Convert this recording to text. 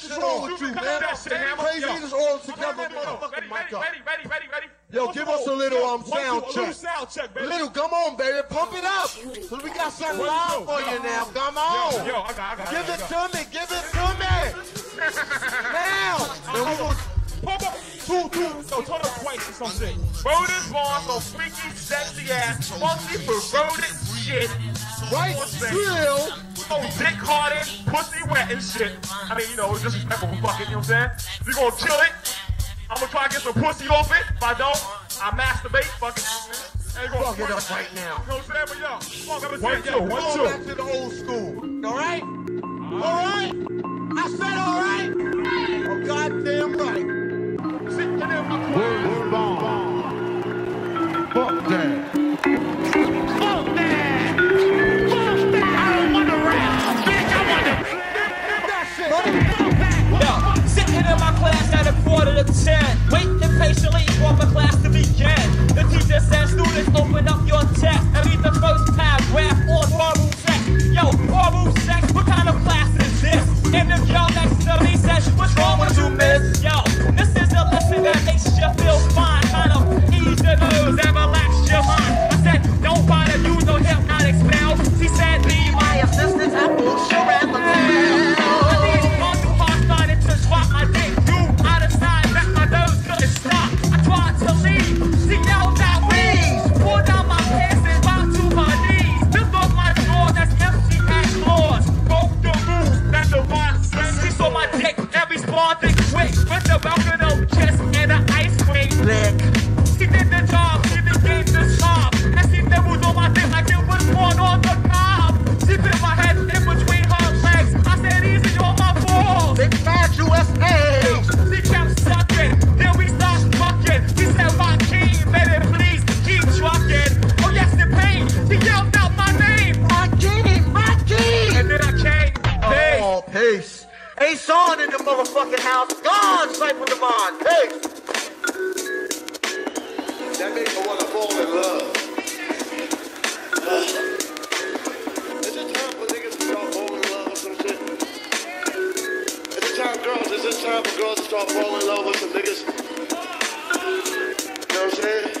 What's wrong with you, man? Crazy niggas all together. Ready, ready, ready, ready, ready, ready. Yo, give us a little um One, two, sound check. sound check, baby. Little, come on, baby, pump it up. Cause we got something One, live for you now. Come on. yo, I got, I got, Give I it got. to me, give it to me. Now. And we gonna Pump up. Two, two, yo, turn up twice or some shit. Rodent Vaughn, so freaky, sexy ass, funky, perverted shit. right still. Oh, dick hard in, pussy wet and shit. I mean, you know, it's disrespectful for fucking, you know what I'm saying? We gonna chill it. I'm gonna try to get some pussy off it. If I don't, I masturbate. Fuck it. Ain't gonna Fuck it up right now. You know what I'm saying? But yo, fuck, I'm One, saying, two, yo, one, Go back to the old school. All right? Uh-huh. All right? I said all right? Oh, goddamn right. sit in there, my my class to begin. Oh, peace. Ason in the motherfucking house. Gone, Cypher Devon. Peace. That make me wanna fall in love. Is it time for niggas to start falling in love with some shit? Is it time, girls? Is it time for girls to start falling in love with some niggas? You know what I'm saying?